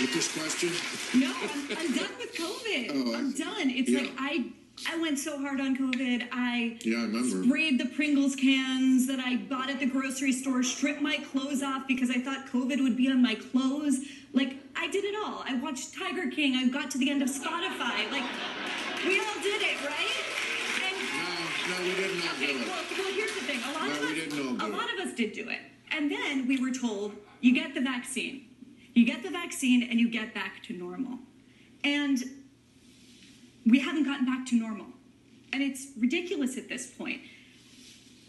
with this question? No, I'm, I'm done with COVID. Oh, I'm done. It's Yeah. like I I went so hard on COVID. I Yeah, I remember. sprayed the Pringles cans that I bought at the grocery store, stripped my clothes off because I thought COVID would be on my clothes. Like I did it all. I watched Tiger King. I got to the end of Spotify. Like we all did it, right? And No, no, we did not Okay, do it. well, well, here's the thing. A lot No, of us, a lot of us did do it, and then we were told, you get the vaccine, you get the vaccine, and you get back to normal, and we haven't gotten back to normal, and it's ridiculous at this point.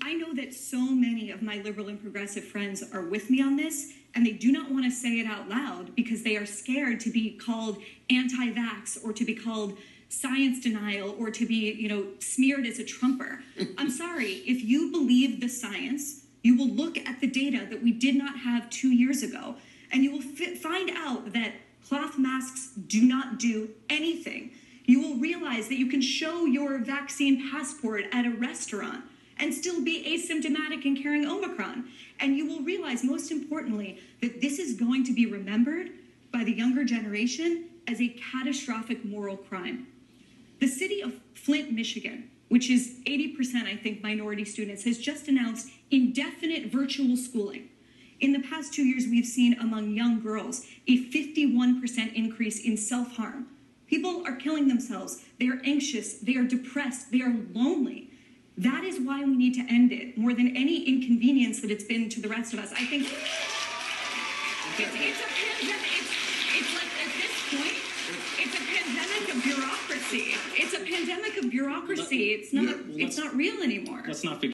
I know that so many of my liberal and progressive friends are with me on this, and they do not want to say it out loud because they are scared to be called anti vax or to be called science denial or to be, you know, smeared as a Trumper. I'm sorry, if you believe the science, you will look at the data that we did not have two years ago, and you will fi- find out that cloth masks do not do anything. You will realize that you can show your vaccine passport at a restaurant and still be asymptomatic and carrying Omicron. And you will realize, most importantly, that this is going to be remembered by the younger generation as a catastrophic moral crime. The city of Flint, Michigan, which is 80%, I think, minority students, has just announced indefinite virtual schooling. In the past two years, we've seen among young girls a 51% increase in self harm. People are killing themselves. They are anxious. They are depressed. They are lonely. That is why we need to end it more than any inconvenience that it's been to the rest of us. I think it's, it's a pandemic. It's, it's like at this point, it's a pandemic of bureaucracy. It's a pandemic of bureaucracy. It's not. It's not real anymore. Let's not forget.